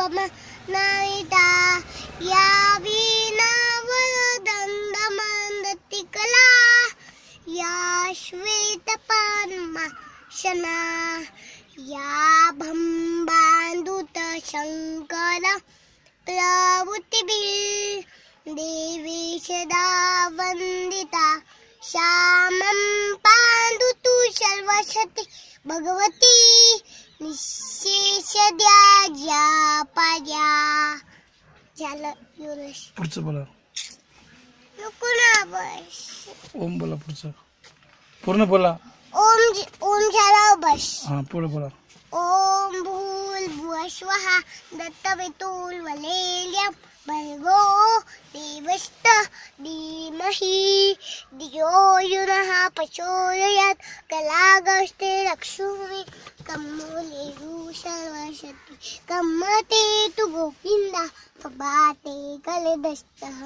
नाविता या वीणावरदण्डमन्दति कला या शना या भम्बान्दुत शङ्कर देवी सदा वन्दिता श्यामं भगवती निशेष द्या झालं युरेश पुढचं बोला. बस. ओम बोला पुढचं. पूर्ण बोला. ओम ज- ओम झाला बस. हा पुढे बोला. ओम भूल भुवस्वः दत्तवितुर्वलेल्यं भर्गो देवस्त धीमहि धियो युनः प्रचोदयात् कलागस्ते लक्ष्मी सर्वशति कम्मते तु गोविन्दा प्रभाते कलदस्तः।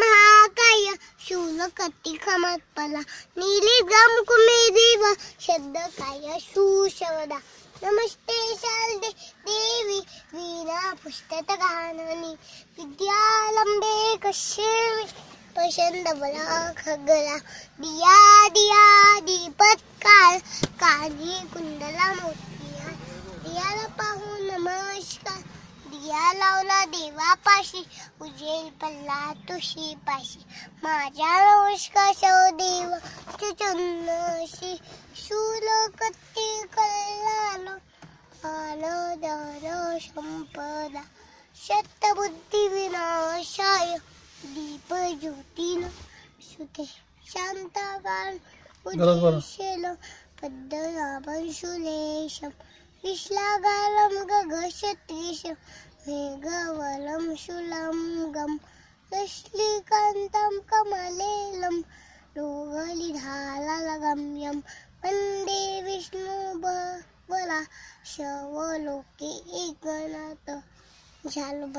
महाकाय शूलकट्टी खमत्पला नीलिगम कुमेदेव शब्दकाय सुशवदा नमस्ते शारदे देवी वीणा पुस्तकगाननी विद्यालंबे कश्येवी पसंद बला खगला दिया दिया दीपत्काळ दिया लावला देवापाशी उजेल पल्ला तुशी पाशी। माझ्या नमस्कार देव चुचन्नशी शूलकत्ती कल्लालो आलो दर संपदा शतबुद्धी विनाशाय दीप ज्योतीन सुते शांताकाल. उद्देशेल पद्मनाभं सुलेशं विश्लागालं शूलम मेघवलं शुलङ्गं लश्लीकान्तं कमलेलं लोगलिधालगम्यं विष्णु बला शवलोके एकनाथ झालं